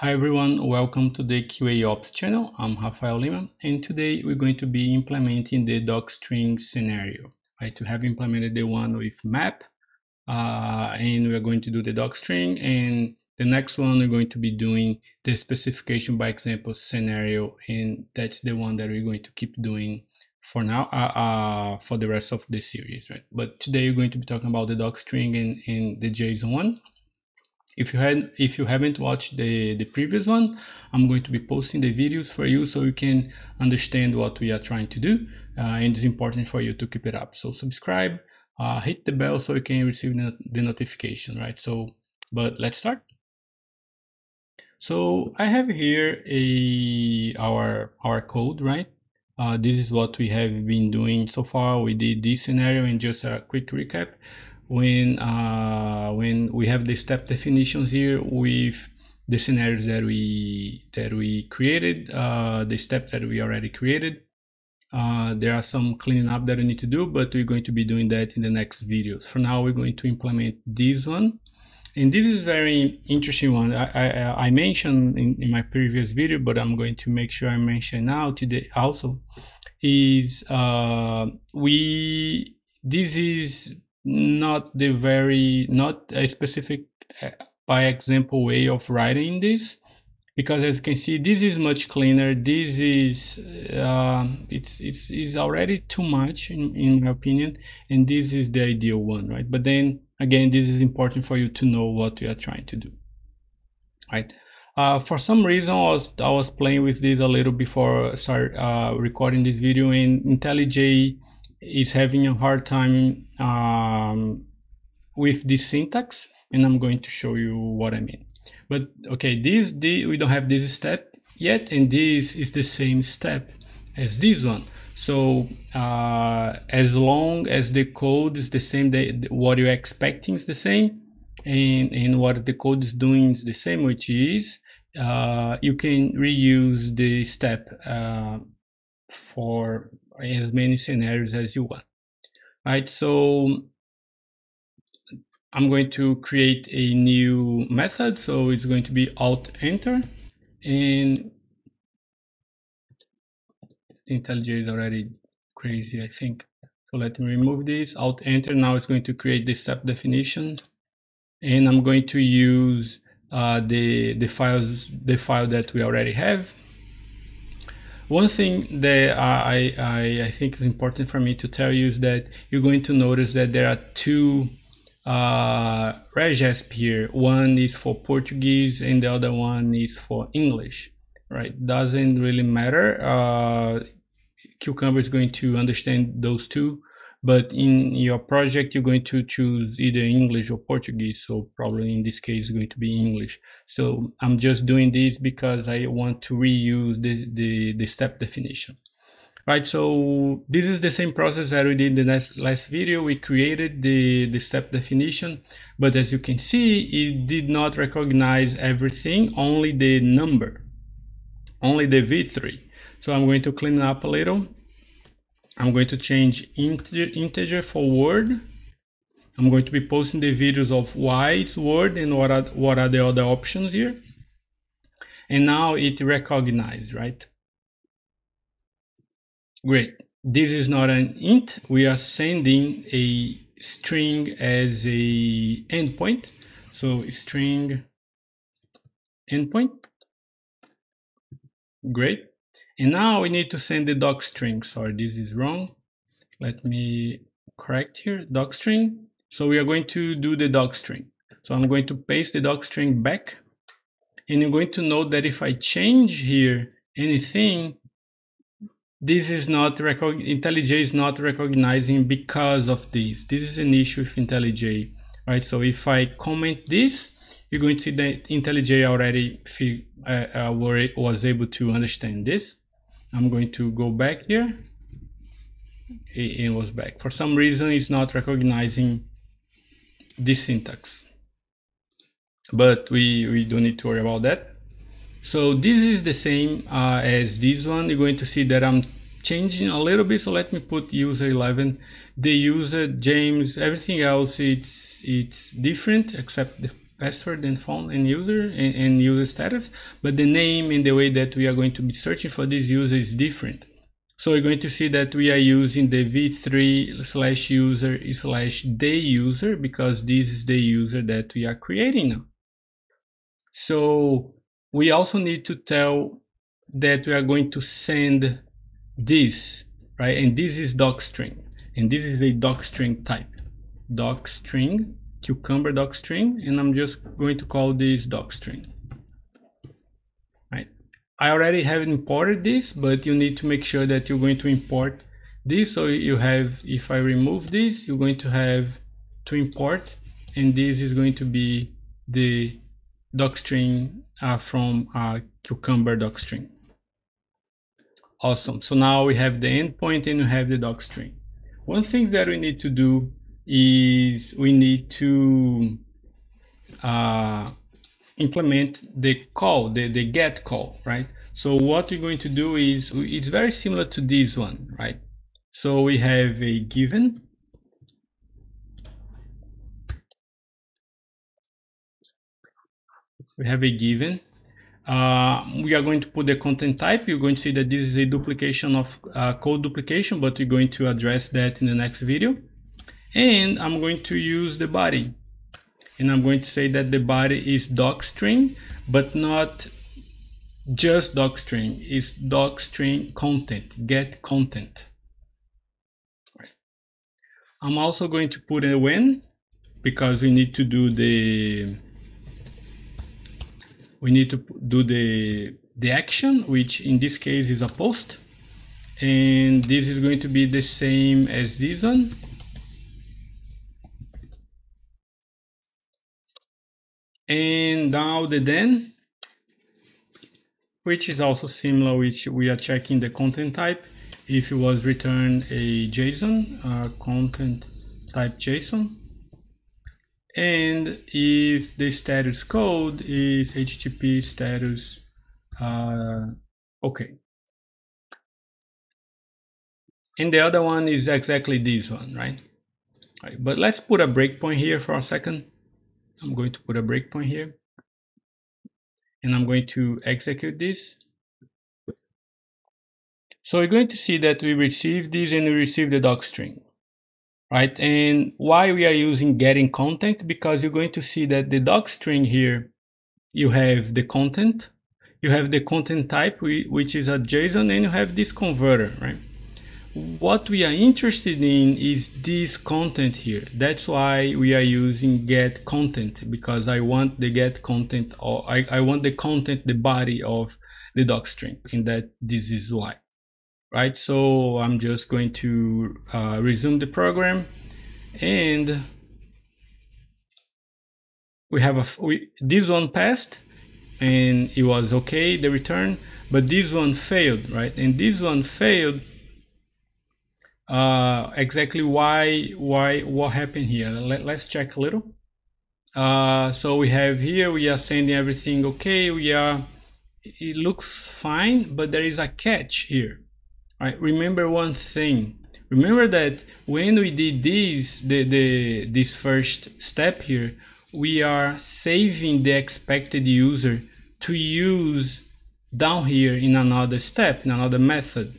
Hi everyone, welcome to the QA Ops channel. I'm Rafael Lima and today we're going to be implementing the docstring scenario. Right, we have implemented the one with map uh, and we're going to do the docstring and the next one we're going to be doing the specification by example scenario and that's the one that we're going to keep doing for now uh, uh, for the rest of the series. Right, but today we're going to be talking about the docstring and, and the JSON one if you had if you haven't watched the the previous one i'm going to be posting the videos for you so you can understand what we are trying to do uh, and it's important for you to keep it up. So subscribe uh, hit the bell so you can receive the, the notification right? So but let's start. So i have here a our our code right? Uh, this is what we have been doing so far. We did this scenario and just a quick recap when uh, when we have the step definitions here with the scenarios that we that we created, uh, the step that we already created. Uh, there are some cleaning up that we need to do, but we're going to be doing that in the next videos. For now, we're going to implement this one. And this is very interesting one. I, I, I mentioned in, in, my previous video, but I'm going to make sure I mention now today also. Is uh, we this is not the very not a specific uh, by example way of writing this because as you can see this is much cleaner. This is uh, it's it's is already too much in, in my opinion and this is the ideal one right? But then again this is important for you to know what you are trying to do right? Uh, for some reason I was, I was playing with this a little before I start uh, recording this video and IntelliJ is having a hard time um, with this syntax and I'm going to show you what I mean. But okay, this, we don't have this step yet and this is the same step as this one. So uh, as long as the code is the same, the, what you're expecting is the same and, and what the code is doing is the same, which is uh, you can reuse the step uh, for as many scenarios as you want. Right so I'm going to create a new method. So it's going to be alt enter. And IntelliJ is already crazy I think. So let me remove this alt enter. Now it's going to create the step definition. And I'm going to use uh, the the files the file that we already have one thing that I, I, I think is important for me to tell you is that you're going to notice that there are two uh, regexp here. One is for Portuguese and the other one is for English, right? Doesn't really matter. Uh, Cucumber is going to understand those two but in your project you're going to choose either English or Portuguese. So probably in this case it's going to be English. So I'm just doing this because I want to reuse the, the, the step definition. Right so this is the same process that we did in the last, last video. We created the, the step definition. But as you can see it did not recognize everything only the number only the v3 so I'm going to clean up a little I'm going to change integer for word. I'm going to be posting the videos of why it's word and what are, what are the other options here. And now it recognized, right? Great. This is not an int. We are sending a string as a endpoint. So string endpoint. Great. And now we need to send the docstring. Sorry, this is wrong. Let me correct here, docstring. So we are going to do the docstring. So I'm going to paste the docstring back. And you're going to note that if I change here anything, this is not IntelliJ is not recognizing because of this. This is an issue with IntelliJ, right? So if I comment this, you're going to see that IntelliJ already uh, uh, was able to understand this. I'm going to go back here it was back. For some reason it's not recognizing this syntax. But we we don't need to worry about that. So this is the same uh, as this one. You're going to see that I'm changing a little bit. So let me put user 11 the user James everything else it's it's different except the password and phone and user and, and user status, but the name and the way that we are going to be searching for this user is different. So we're going to see that we are using the v3 slash user slash day user because this is the user that we are creating now. So we also need to tell that we are going to send this, right? And this is docstring, and this is a docstring type. Docstring, cucumber docstring, and I'm just going to call this docstring. Right? I already have imported this, but you need to make sure that you're going to import this. So you have, if I remove this, you're going to have to import, and this is going to be the docstring uh, from uh, cucumber docstring. Awesome. So now we have the endpoint and we have the docstring. One thing that we need to do is we need to uh, implement the call, the, the get call, right? So what we're going to do is, it's very similar to this one, right? So we have a given we have a given. Uh, we are going to put the content type. You're going to see that this is a duplication of uh, code duplication, but we're going to address that in the next video. And I'm going to use the body. And I'm going to say that the body is docstring, but not just docstring. It's docstring content, get content. I'm also going to put a when because we need to do the we need to do the the action which in this case is a post and this is going to be the same as this one and now the then which is also similar which we are checking the content type. If it was returned a JSON content type JSON. And if the status code is http status uh, okay. And the other one is exactly this one right? right but let's put a breakpoint here for a second I'm going to put a breakpoint here and I'm going to execute this so we're going to see that we receive this and we receive the docstring right? And why we are using getting content because you're going to see that the docstring here, you have the content, you have the content type, which is a JSON, and you have this converter, right? What we are interested in is this content here. That's why we are using get content because I want the get content or I, I want the content, the body of the docstring, and that this is why. Right? So I'm just going to uh, resume the program and we have a we, this one passed and it was okay the return but this one failed right? And this one failed uh, exactly why why what happened here Let, let's check a little uh, so we have here we are sending everything okay we are it looks fine but there is a catch here Right? Remember one thing. Remember that when we did this, the, the, this first step here, we are saving the expected user to use down here in another step, in another method.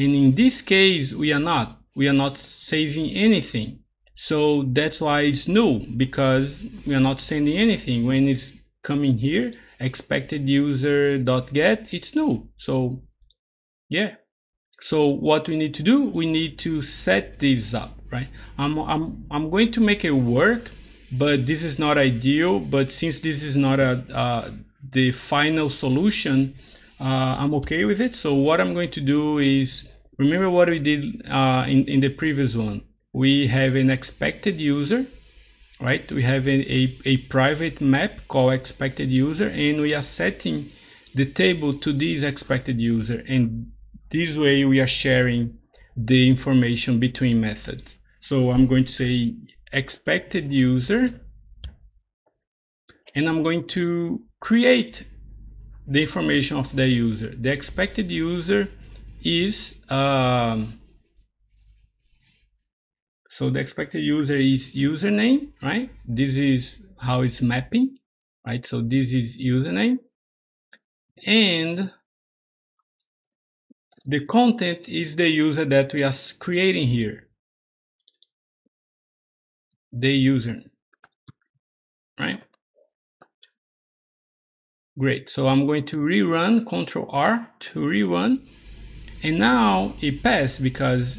And in this case, we are not. We are not saving anything. So that's why it's null, because we are not sending anything. When it's coming here, expected user dot get, it's null. So yeah. So what we need to do, we need to set this up, right? I'm, I'm, I'm going to make it work, but this is not ideal. But since this is not a, uh, the final solution, uh, I'm okay with it. So what I'm going to do is, remember what we did uh, in, in the previous one. We have an expected user, right? We have a, a, a private map called expected user, and we are setting the table to this expected user. And this way we are sharing the information between methods. So I'm going to say expected user and I'm going to create the information of the user. The expected user is um, so the expected user is username, right? This is how it's mapping. right? So this is username and the content is the user that we are creating here. The user, right? Great, so I'm going to rerun, Control R to rerun, and now it passed because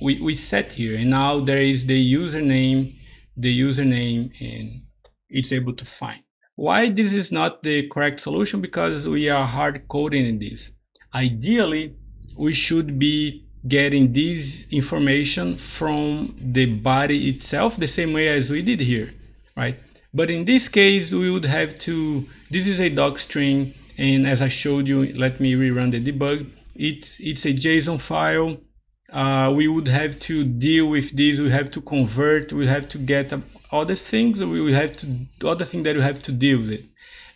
we, we set here, and now there is the username, the username, and it's able to find. Why this is not the correct solution? Because we are hard coding this. Ideally, we should be getting this information from the body itself the same way as we did here, right? But in this case, we would have to, this is a doc string, and as I showed you, let me rerun the debug. It's, it's a JSON file. Uh, we would have to deal with this, we have to convert, we have to get other things, we will have to, other thing that we have to deal with. It.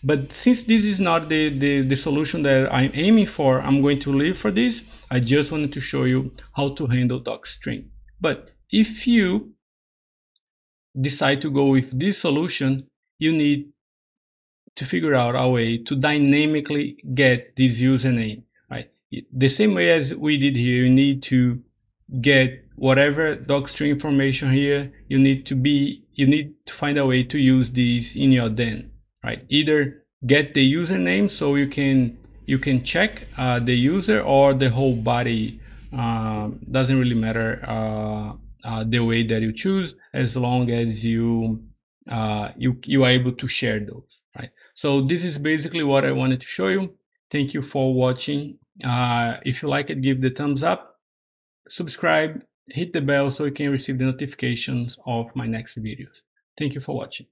But since this is not the, the, the solution that I'm aiming for, I'm going to leave for this. I just wanted to show you how to handle docstring. But if you decide to go with this solution, you need to figure out a way to dynamically get this username, right? The same way as we did here, you need to get whatever docstring information here, you need to be, you need to find a way to use this in your den right? Either get the username so you can you can check uh, the user or the whole body. Uh, doesn't really matter uh, uh, the way that you choose as long as you uh, you you are able to share those, right? So this is basically what I wanted to show you. Thank you for watching. Uh, if you like it, give the thumbs up, subscribe, hit the bell so you can receive the notifications of my next videos. Thank you for watching.